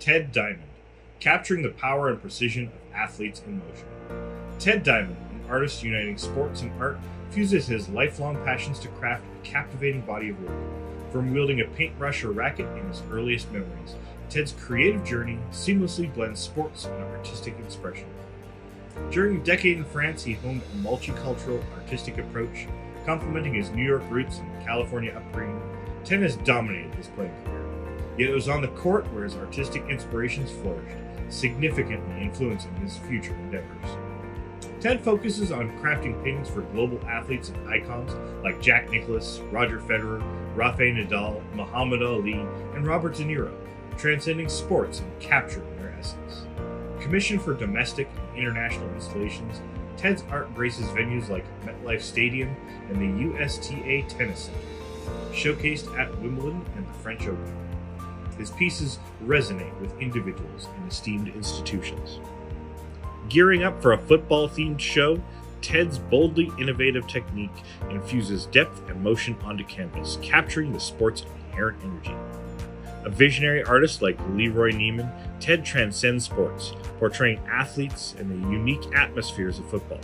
Ted Dimond, capturing the power and precision of athletes in motion. Ted Dimond, an artist uniting sports and art, fuses his lifelong passions to craft a captivating body of work. From wielding a paintbrush or racket in his earliest memories, Ted's creative journey seamlessly blends sports and artistic expression. During a decade in France, he honed a multicultural artistic approach, complementing his New York roots and California upbringing. Ted has dominated his playing career. Yet it was on the court where his artistic inspirations flourished, significantly influencing his future endeavors. Ted focuses on crafting paintings for global athletes and icons like Jack Nicklaus, Roger Federer, Rafael Nadal, Muhammad Ali, and Robert De Niro, transcending sports and capturing their essence. Commissioned for domestic and international installations, Ted's art graces venues like MetLife Stadium and the USTA Tennis Center, showcased at Wimbledon and the French Open. His pieces resonate with individuals and esteemed institutions. Gearing up for a football themed show, Ted's boldly innovative technique infuses depth and motion onto canvas, capturing the sport's inherent energy. A visionary artist like Leroy Neiman, Ted transcends sports, portraying athletes and the unique atmospheres of football.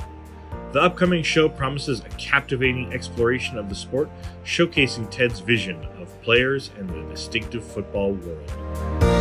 The upcoming show promises a captivating exploration of the sport, showcasing Ted's vision of players and the distinctive football world.